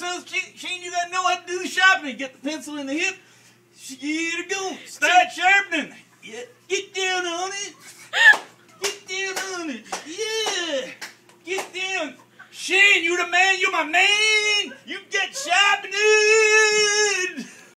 mom to Shane, you gotta know how to do the sharpening. Get the pencil in the hip. Get it going. Start sharpening. Yeah. Get down on it. Get down on it. Yeah. Get down. Shane, you the man. You my man.